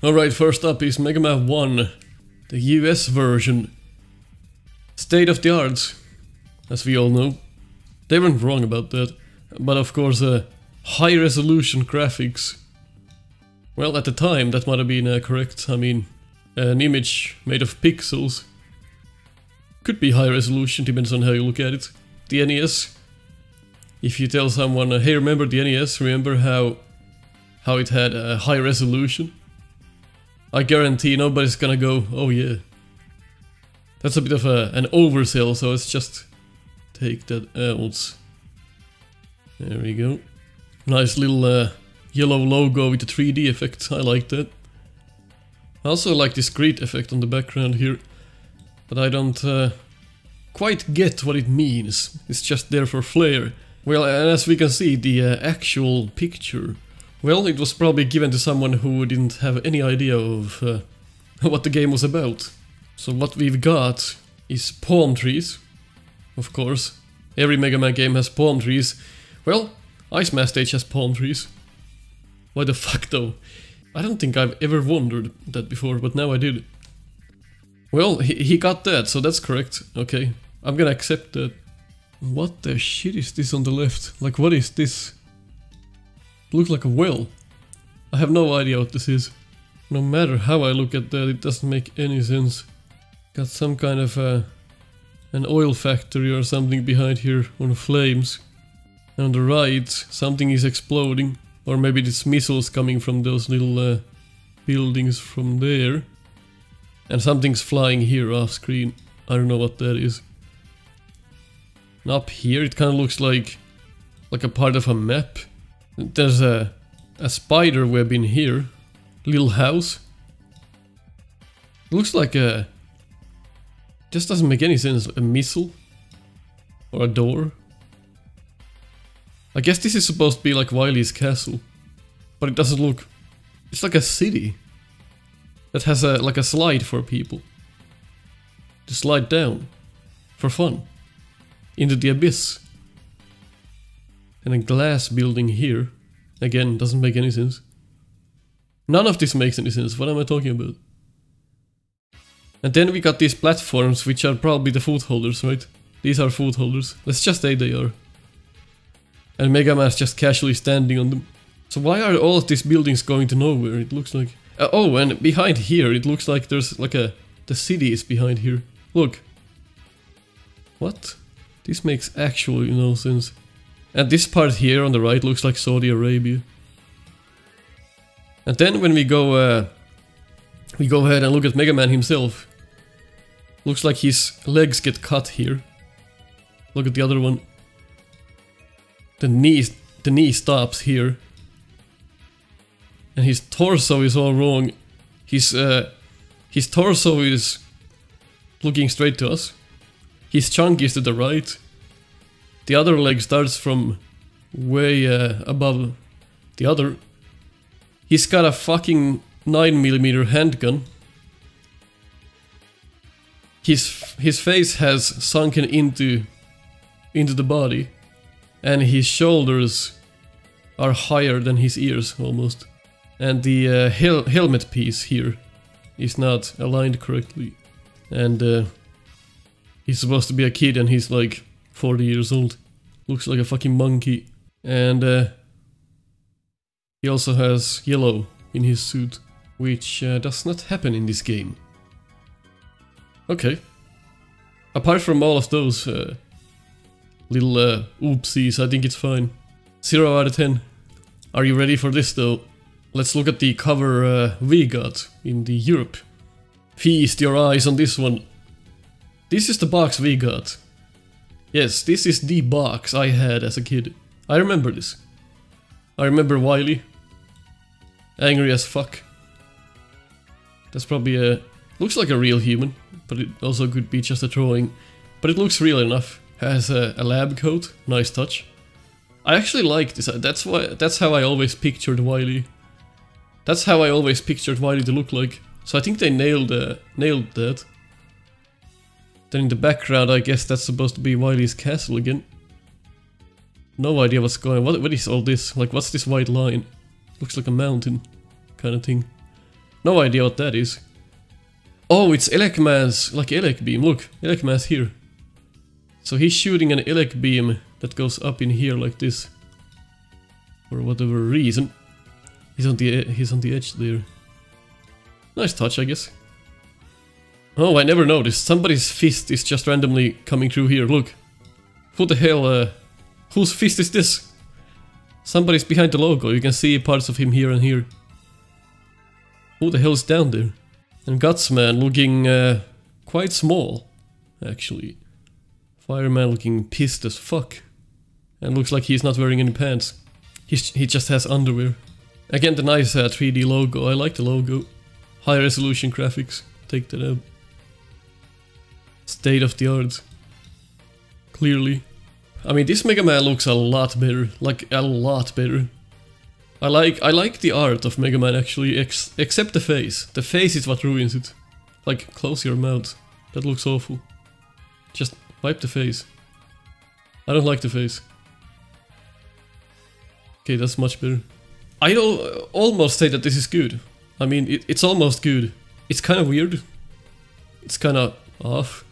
Alright, first up is Mega Man 1, the US version. State of the art, as we all know. They weren't wrong about that. But of course, uh, high resolution graphics. Well, at the time, that might have been uh, correct. I mean, an image made of pixels could be high resolution, depends on how you look at it. The NES. If you tell someone, hey, remember the NES? Remember how how it had a high resolution? I guarantee nobody's gonna go, oh yeah. That's a bit of a, an oversell, so let's just take that out. There we go. Nice little uh, yellow logo with the 3D effect, I like that. I also like this grid effect on the background here, but I don't uh, quite get what it means. It's just there for flair. Well, and as we can see, the uh, actual picture, well, it was probably given to someone who didn't have any idea of uh, what the game was about. So what we've got is palm trees, of course. Every Mega Man game has palm trees. Well, Ice Master Stage has palm trees. Why the fuck though? I don't think I've ever wondered that before, but now I did. Well, he, he got that, so that's correct. Okay, I'm gonna accept that. What the shit is this on the left? Like, what is this? Looks like a well. I have no idea what this is. No matter how I look at that, it doesn't make any sense. Got some kind of uh, an oil factory or something behind here on flames. And on the right, something is exploding. Or maybe it's missiles coming from those little uh, buildings from there. And something's flying here off screen. I don't know what that is. And up here it kind of looks like like a part of a map. There's a, a spider web in here. Little house. Looks like a... Just doesn't make any sense. A missile? Or a door? I guess this is supposed to be like Wily's castle. But it doesn't look... It's like a city. That has a like a slide for people. To slide down. For fun. Into the abyss. And a glass building here. Again, doesn't make any sense. None of this makes any sense. What am I talking about? And then we got these platforms, which are probably the footholders, right? These are footholders. Let's just say they are. And Mega Man's just casually standing on them. So why are all of these buildings going to nowhere? It looks like... Uh, oh, and behind here, it looks like there's like a... The city is behind here. Look. What? This makes actually no sense. And this part here on the right looks like Saudi Arabia. And then when we go... Uh, we go ahead and look at Mega Man himself. Looks like his legs get cut here. Look at the other one. The knee, the knee stops here. And his torso is all wrong. His, uh, his torso is looking straight to us. His chunk is to the right. The other leg starts from way uh, above the other. He's got a fucking 9mm handgun. His his face has sunken into into the body and his shoulders are higher than his ears almost. And the uh, hel helmet piece here is not aligned correctly. And uh, he's supposed to be a kid and he's like 40 years old. Looks like a fucking monkey. And uh, he also has yellow in his suit, which uh, does not happen in this game. Okay. Apart from all of those uh, little uh, oopsies, I think it's fine. 0 out of 10. Are you ready for this though? Let's look at the cover uh, we got in the Europe. Feast your eyes on this one. This is the box we got. Yes, this is the box I had as a kid. I remember this. I remember Wily. Angry as fuck. That's probably a... Looks like a real human, but it also could be just a drawing. But it looks real enough. Has a, a lab coat, nice touch. I actually like this, that's why that's how I always pictured Wily. That's how I always pictured Wily to look like. So I think they nailed uh, nailed that. Then in the background, I guess that's supposed to be Wily's castle again. No idea what's going on. What, what is all this? Like, what's this white line? Looks like a mountain kind of thing. No idea what that is. Oh, it's Elecman's, like Elec beam. Look, Elecman's here. So he's shooting an Elec beam that goes up in here like this. For whatever reason. He's on the he's on the edge there. Nice touch, I guess. Oh, I never noticed. Somebody's fist is just randomly coming through here. Look. Who the hell, uh... Whose fist is this? Somebody's behind the logo. You can see parts of him here and here. Who the hell's down there? And Gutsman looking uh, quite small, actually. Fireman looking pissed as fuck. And looks like he's not wearing any pants. He's, he just has underwear. Again, the nice uh, 3D logo. I like the logo. High resolution graphics. Take that out. State of the art. Clearly. I mean, this Mega Man looks a lot better. Like, a lot better. I like I like the art of Mega Man actually, ex except the face. The face is what ruins it. Like, close your mouth. That looks awful. Just wipe the face. I don't like the face. Okay, that's much better. I almost say that this is good. I mean, it, it's almost good. It's kind of weird. It's kind of off.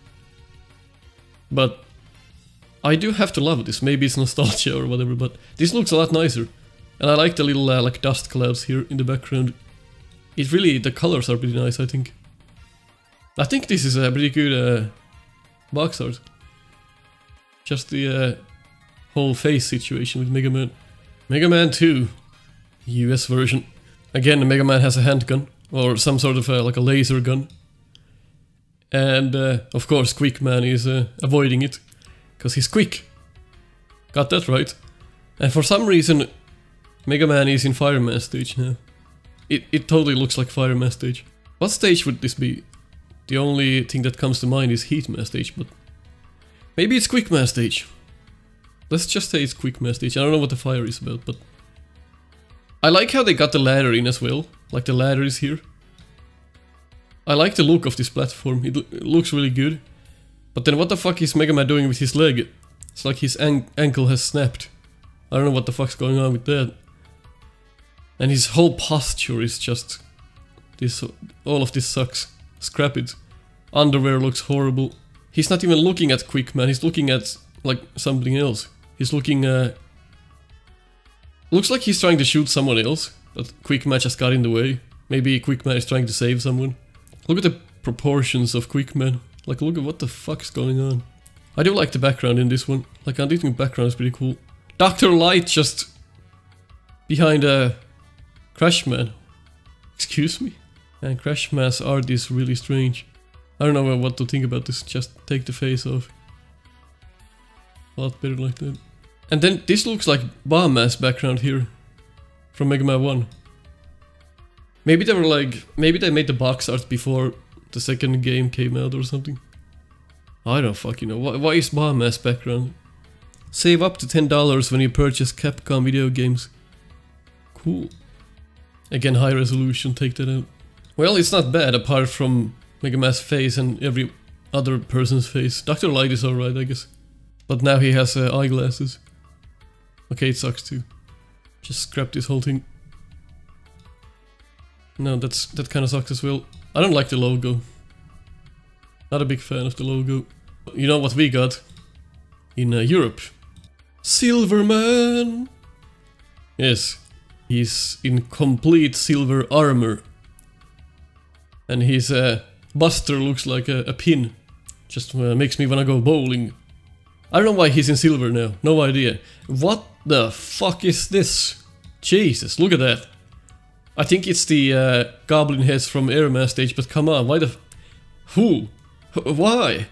But I do have to love this. Maybe it's nostalgia or whatever, but this looks a lot nicer. And I like the little uh, like dust clouds here in the background. It really, the colors are pretty nice, I think. I think this is a pretty good uh, box art. Just the uh, whole face situation with Mega Man. Mega Man 2, US version. Again, Mega Man has a handgun, or some sort of uh, like a laser gun. And uh, of course, Quick Man is uh, avoiding it, because he's quick. Got that right. And for some reason, Mega Man is in Fireman stage now. It, it totally looks like Fireman stage. What stage would this be? The only thing that comes to mind is Heatman stage, but... Maybe it's Quickman stage. Let's just say it's Quickman stage. I don't know what the fire is about, but... I like how they got the ladder in as well. Like the ladder is here. I like the look of this platform. It, looks really good. But then what the fuck is Mega Man doing with his leg? It's like his an ankle has snapped. I don't know what the fuck's going on with that. And his whole posture is just... This, all of this sucks. Scrap it. Underwear looks horrible. He's not even looking at Quick Man, he's looking at, like, something else. He's looking, uh... Looks like he's trying to shoot someone else, but Quickman just got in the way. Maybe Quick Man is trying to save someone. Look at the proportions of Quick Quickman. Like, look at what the fuck's going on. I do like the background in this one. Like, I do think the background is pretty cool. Dr. Light just... Behind a... Crashman. Excuse me? And Crash Crashman's art is really strange. I don't know what to think about this, just take the face off. A lot better like that. And then this looks like Bomb-Man's background here. From Mega Man 1. Maybe they were like, maybe they made the box art before the second game came out or something. I don't fucking know. Why, why is Bomb-Man's background? Save up to $10 when you purchase Capcom video games. Cool. Again, high resolution, take that out. Well, it's not bad apart from Mega Man's face and every other person's face. Dr. Light is alright, I guess. But now he has uh, eyeglasses. Okay, it sucks too. Just scrap this whole thing. No, that's that kind of sucks as well. I don't like the logo. Not a big fan of the logo. You know what we got? In uh, Europe. Silverman! Yes, he's in complete silver armor. And his uh, buster looks like a, a pin. Just uh, makes me wanna go bowling. I don't know why he's in silver now, no idea. What the fuck is this? Jesus, look at that. I think it's the uh, goblin heads from Airman stage, but come on, why the... Who? Why?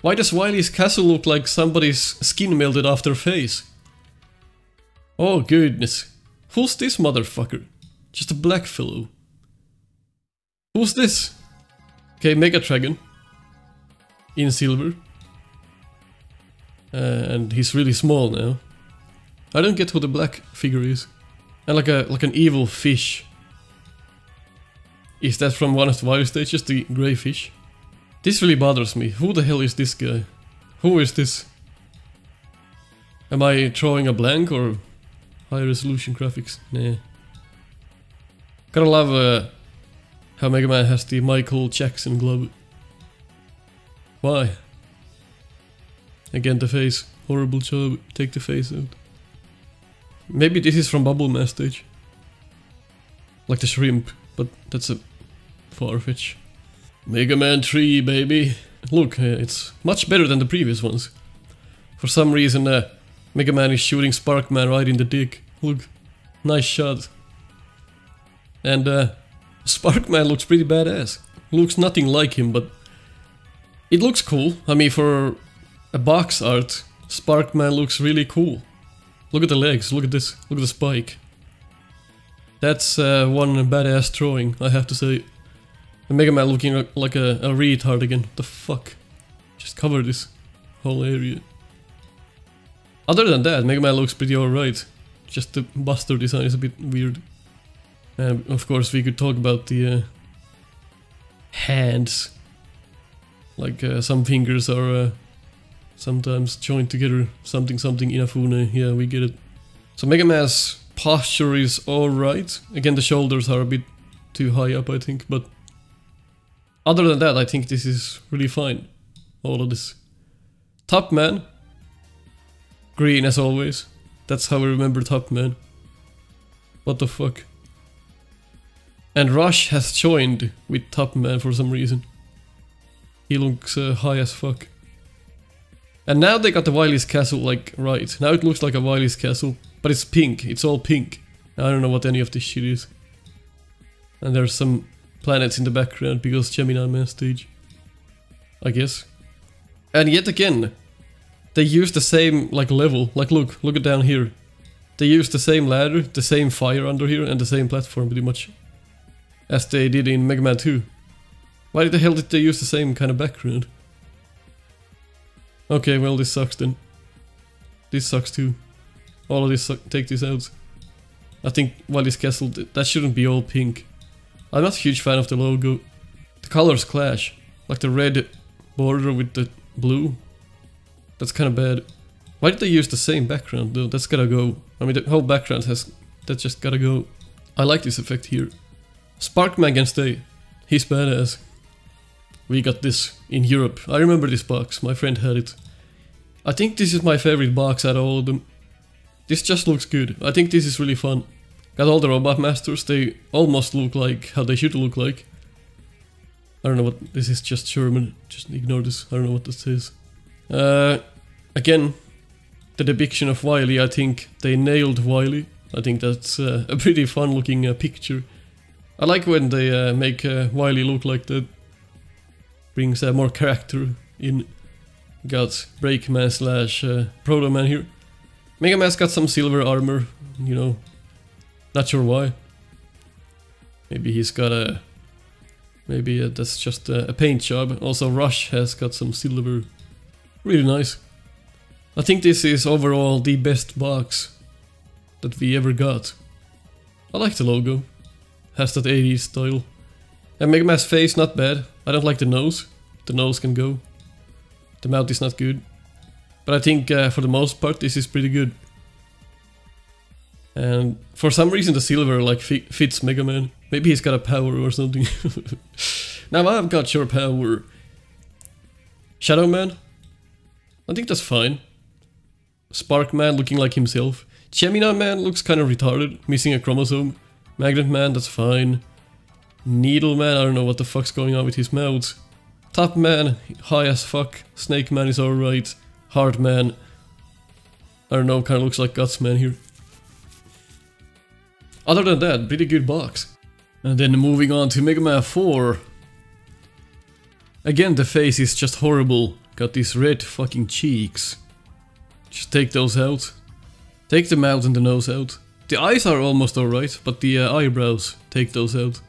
Why does Wily's castle look like somebody's skin melted off their face? Oh goodness. Who's this motherfucker? Just a black fellow. Who's this? Okay, Mecha Dragon. In silver. Uh, and he's really small now. I don't get who the black figure is. And like a like an evil fish. Is that from one of the Wily stages, the grey fish? This really bothers me. Who the hell is this guy? Who is this? Am I drawing a blank or high resolution graphics? Nah. Gotta love uh, how Mega Man has the Michael Jackson glove. Why? Again, the face. Horrible job. Take the face out. Maybe this is from Bubble Man stage. Like the shrimp, but that's a far. Mega Man 3, baby. Look, uh, it's much better than the previous ones. For some reason, uh, Mega Man is shooting Spark Man right in the dick. Look, nice shot. And uh, Spark Man looks pretty badass. Looks nothing like him, but it looks cool. I mean, for a box art, Spark Man looks really cool. Look at the legs, look at this, look at the spike. That's uh, one badass drawing, I have to say. And Mega Man looking like a, a retard again. The fuck? Just cover this whole area. Other than that, Mega Man looks pretty alright. Just the Buster design is a bit weird. And of course we could talk about the uh, hands. Like uh, some fingers are uh, sometimes joined together. Something something Inafune, yeah we get it. So Mega Man's posture is alright. Again the shoulders are a bit too high up I think, but other than that I think this is really fine. All of this. Top Man. Green as always. That's how I remember Top Man. What the fuck? And Rush has joined with Top Man for some reason. He looks uh, high as fuck. And now they got the Wily's castle like right. Now it looks like a Wily's castle, but it's pink. It's all pink. I don't know what any of this shit is. And there's some planets in the background because Gemini Man stage. I guess. And yet again, they use the same like level. Like look, look at down here. They use the same ladder, the same fire under here, and the same platform pretty much as they did in Mega Man 2. Why the hell did they use the same kind of background? Okay, well this sucks then. This sucks too. All of this take this out. I think Wily's Castle, that shouldn't be all pink. I'm not a huge fan of the logo. The colors clash. Like the red border with the blue. That's kind of bad. Why did they use the same background though? That's gotta go. I mean the whole background has... That just gotta go. I like this effect here. Sparkman can stay. He's badass. We got this in Europe. I remember this box, my friend had it. I think this is my favorite box out of all of them. This just looks good. I think this is really fun. Got all the Robot Masters, they almost look like how they should look like. I don't know what, this is just German, just ignore this, I don't know what this is. Uh, again, the depiction of Wily, I think they nailed Wily. I think that's uh, a pretty fun looking uh, picture. I like when they uh, make uh, Wily look like that. Brings uh, more character in. Got Breakman slash uh, Proto Man here. Mega Man's got some silver armor, you know. Not sure why. Maybe he's got a... Maybe uh, that's just a, a paint job. Also Rush has got some silver. Really nice. I think this is overall the best box that we ever got. I like the logo has that 80s style. And Mega Man's face, not bad. I don't like the nose. The nose can go. The mouth is not good. But I think uh, for the most part this is pretty good. And for some reason the silver like fi fits Mega Man. Maybe he's got a power or something. now I've got your power. Shadow Man? I think that's fine. Spark Man looking like himself. Gemini Man looks kind of retarded, missing a chromosome. Magnet Man, that's fine. Needle Man, I don't know what the fuck's going on with his mouth. Top Man, high as fuck. Snake Man is alright. Hard Man, I don't know, kinda looks like Guts Man here. Other than that, pretty good box. And then moving on to Mega Man 4. Again, the face is just horrible. Got these red fucking cheeks. Just take those out. Take the mouth and the nose out. The eyes are almost alright, but the uh, eyebrows, take those out.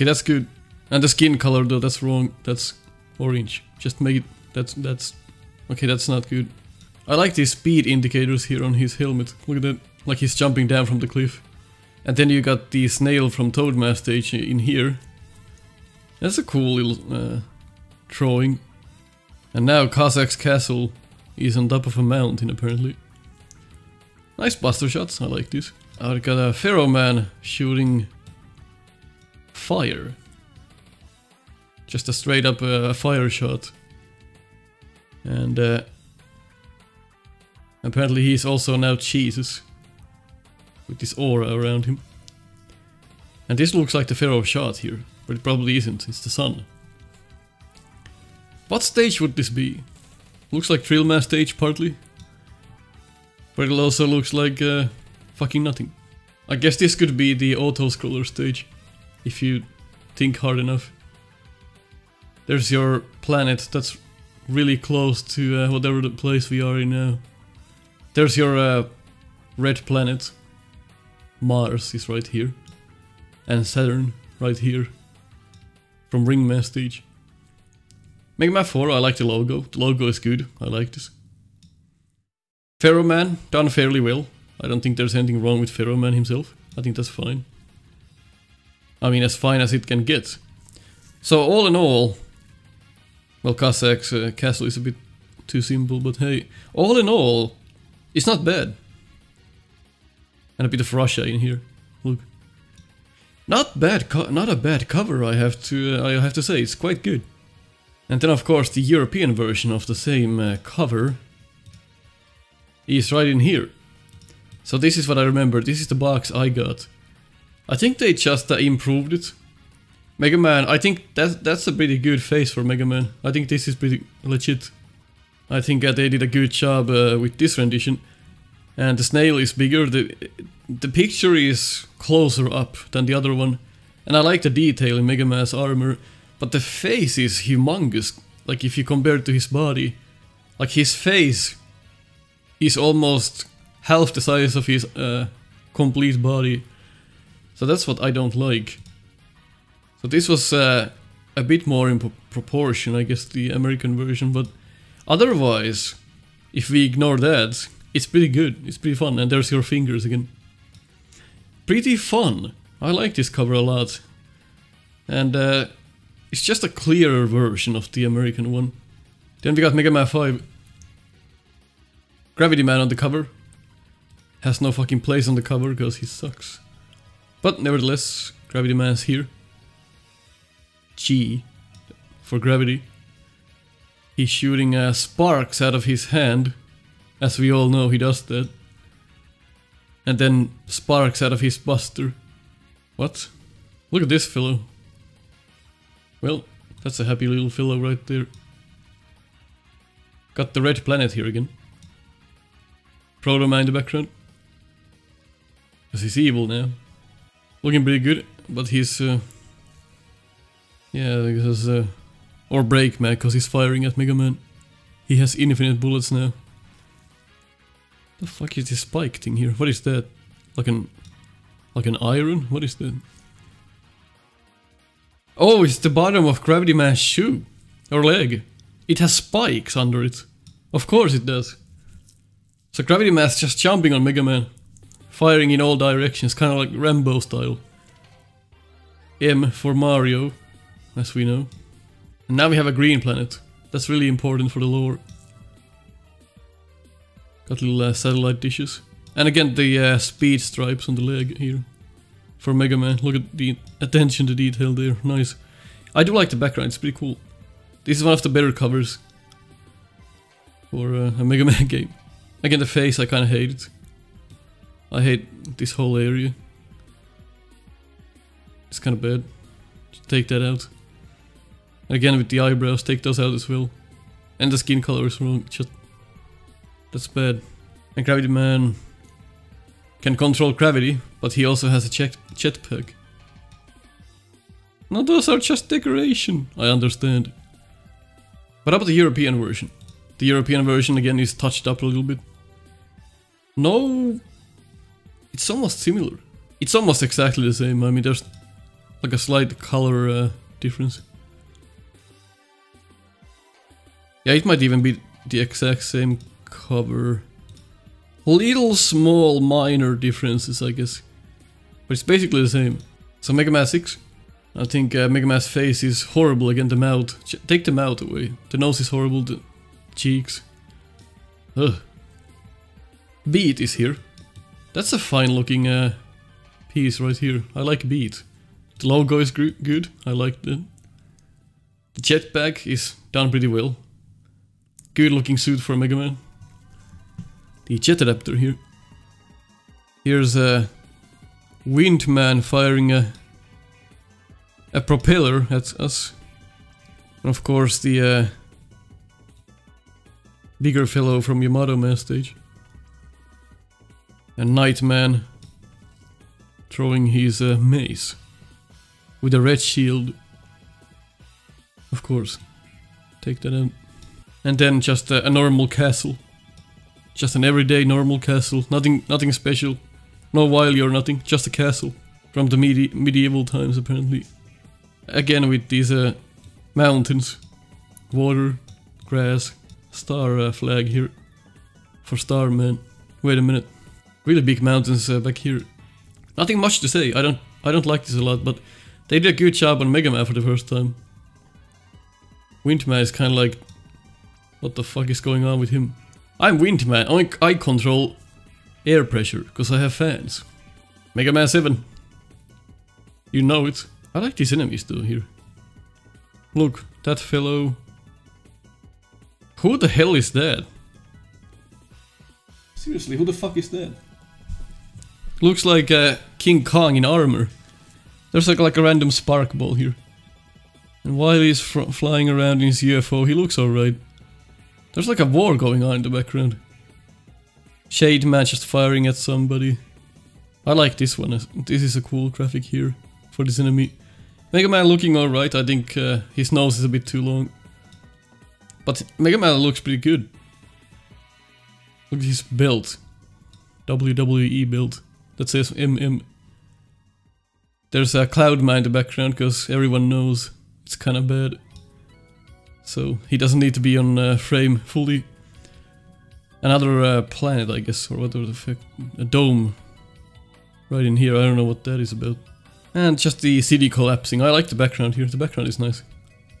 Okay, that's good. And the skin color though, that's wrong. That's orange. Just make it, that's, that's, okay, that's not good. I like these speed indicators here on his helmet. Look at that, like he's jumping down from the cliff. And then you got the snail from Toadman stage in here. That's a cool little uh, drawing. And now Cossack's castle is on top of a mountain apparently. Nice buster shots, I like this. I got a Pharaoh Man shooting fire. Just a straight up uh, fire shot. And uh, apparently he's also now Jesus. With this aura around him. And this looks like the Pharaoh shot here, but it probably isn't, it's the sun. What stage would this be? Looks like Drillman stage partly. But it also looks like uh, fucking nothing. I guess this could be the auto-scroller stage, if you think hard enough. There's your planet that's really close to uh, whatever the place we are in now. There's your uh, red planet. Mars is right here. And Saturn right here. From Ringman stage. Mega Man 4, I like the logo. The logo is good. I like this. Pharaoh Man, done fairly well. I don't think there's anything wrong with Pharaoh Man himself. I think that's fine. I mean, as fine as it can get. So all in all, well, Cossack's uh, castle is a bit too simple, but hey, all in all, it's not bad. And a bit of Russia in here. Look, not bad, not a bad cover. I have to, uh, I have to say, it's quite good. And then, of course, the European version of the same uh, cover is right in here. So this is what I remember. This is the box I got. I think they just uh, improved it Mega Man, I think that that's a pretty good face for Mega Man. I think this is pretty legit. I think uh, they did a good job uh, with this rendition. And the snail is bigger, the, the picture is closer up than the other one. And I like the detail in Mega Man's armor, but the face is humongous. Like if you compare it to his body. Like his face is almost half the size of his uh, complete body. So that's what I don't like. So this was uh, a bit more in proportion, I guess, the American version, but otherwise, if we ignore that, it's pretty good, it's pretty fun, and there's your fingers again. Pretty fun. I like this cover a lot. And uh, it's just a clearer version of the American one. Then we got Mega Man 5. Gravity Man on the cover. Has no fucking place on the cover because he sucks. But nevertheless, Gravity Man's here. G for gravity. He's shooting uh, sparks out of his hand. As we all know, he does that. And then sparks out of his buster. What? Look at this fellow. Well, that's a happy little fellow right there. Got the red planet here again. Proto Man in the background. Because he's evil now. Looking pretty good, but he's uh, yeah, because uh, or Breakman, because he's firing at Mega Man. He has infinite bullets now. The fuck is this spike thing here? What is that? Like an like an iron? What is that? Oh, it's the bottom of Gravity Man's shoe. Or leg. It has spikes under it. Of course it does. So Gravity Man's just jumping on Mega Man. Firing in all directions, kind of like Rambo style. M for Mario as we know. And now we have a green planet. That's really important for the lore. Got little uh, satellite dishes. And again, the uh, speed stripes on the leg here. For Mega Man. Look at the attention to detail there. Nice. I do like the background, it's pretty cool. This is one of the better covers. For uh, a Mega Man game. Again, the face, I kinda hate it. I hate this whole area. It's kinda bad. Just take that out. Again with the eyebrows, take those out as well. And the skin color is wrong, just... That's bad. And Gravity Man can control gravity, but he also has a jet jetpack. Now those are just decoration, I understand. But what about the European version? The European version again is touched up a little bit. No, it's almost similar. It's almost exactly the same. I mean, there's like a slight color uh, difference. Yeah, it might even be the exact same cover. Little small minor differences, I guess. But it's basically the same. So Mega Man 6. I think uh, Mega Man's face is horrible again, the mouth. Ch take the mouth away. The nose is horrible, the cheeks. Ugh. Beat is here. That's a fine looking uh, piece right here. I like Beat. The logo is good. I like it. The jetpack is done pretty well. Good looking suit for Mega Man. The jet adapter here. Here's a Windman firing a a propeller at us. And of course the uh, bigger fellow from Yamato Man stage. A Nightman throwing his uh, mace with a red shield. Of course, take that out. And then just a, a normal castle. Just an everyday normal castle, nothing nothing special. No wily or nothing, just a castle. From the medi medieval times apparently. Again with these uh, mountains, water, grass, star uh, flag here. For Starman. Wait a minute. Really big mountains uh, back here. Nothing much to say, I don't I don't like this a lot, but they did a good job on Mega Man for the first time. Windman is kind of like... What the fuck is going on with him? I'm Windman, I, I control air pressure, because I have fans. Mega Man 7. You know it. I like these enemies though here. Look, that fellow. Who the hell is that? Seriously, who the fuck is that? Looks like uh, King Kong in armor. There's like, like a random spark ball here. And while he's flying around in his UFO, he looks alright. There's like a war going on in the background. Shade Man just firing at somebody. I like this one. This is a cool graphic here for this enemy. Mega Man looking alright. I think uh, his nose is a bit too long. But Mega Man looks pretty good. Look at his belt. WWE belt. That says MM. There's a Cloud Man in the background because everyone knows it's kind of bad. So he doesn't need to be on uh, frame fully. Another uh, planet, I guess, or what the fuck? A dome. Right in here, I don't know what that is about. And just the city collapsing. I like the background here, the background is nice.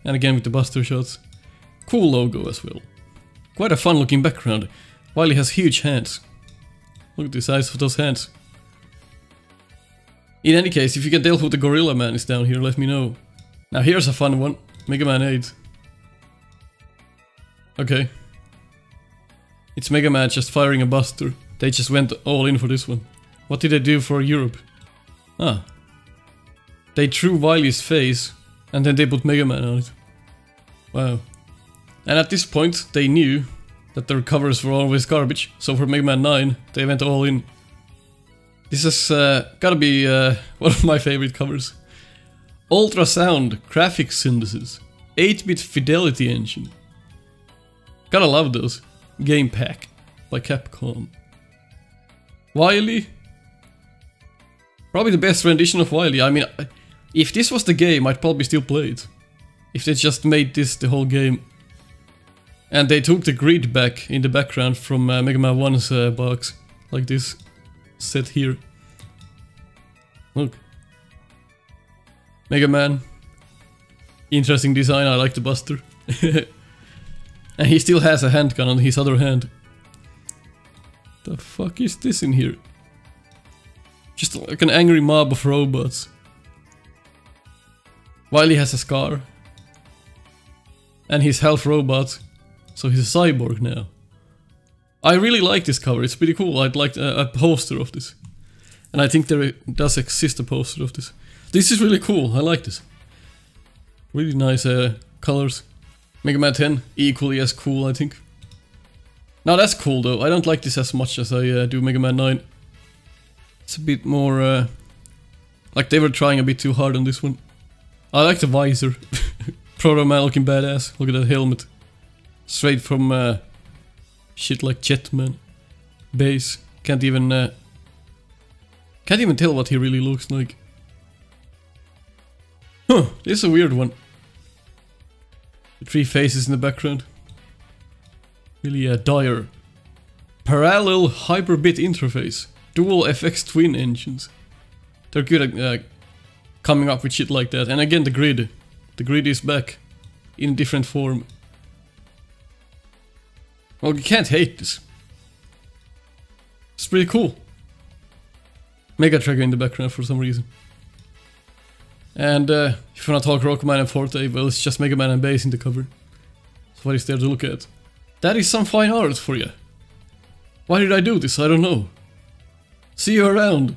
And again with the buster shots. Cool logo as well. Quite a fun looking background. Wily has huge hands. Look at the size of those hands. In any case, if you can tell who the Gorilla Man is down here, let me know. Now here's a fun one. Mega Man 8. Okay. It's Mega Man just firing a buster. They just went all in for this one. What did they do for Europe? Ah. They drew Wily's face, and then they put Mega Man on it. Wow. And at this point, they knew that their covers were always garbage, so for Mega Man 9, they went all in. This has uh, gotta be uh, one of my favorite covers. Ultrasound graphics synthesis, 8-bit fidelity engine. Gotta love those. Game Pack by Capcom. Wily. Probably the best rendition of Wily. I mean, if this was the game, I'd probably still play it. If they just made this the whole game. And they took the grid back in the background from uh, Mega Man 1's uh, box. Like this set here. Look. Mega Man. Interesting design, I like the Buster. and he still has a handgun on his other hand. The fuck is this in here? Just like an angry mob of robots. Wily has a scar. And he's half robot, so he's a cyborg now. I really like this cover, it's pretty cool. I'd like a, a poster of this. And I think there does exist a poster of this. This is really cool, I like this. Really nice uh, colors. Mega Man 10, equally as cool, I think. Now that's cool though, I don't like this as much as I uh, do Mega Man 9. It's a bit more... Uh, like they were trying a bit too hard on this one. I like the visor. Proto Man looking badass. Look at that helmet. Straight from uh, shit like Jetman. Bass. Can't even... Uh, can't even tell what he really looks like. Huh, this is a weird one. The three faces in the background. Really uh, dire. Parallel Hyperbit interface. Dual FX twin engines. They're good at uh, coming up with shit like that. And again, the grid. The grid is back. In different form. Well, you can't hate this. It's pretty cool. Mega Tracker in the background for some reason. And uh, if you wanna talk Rockman and Forte, well, it's just Mega Man and Bass in the cover. So what is there to look at? That is some fine art for you. Why did I do this? I don't know. See you around.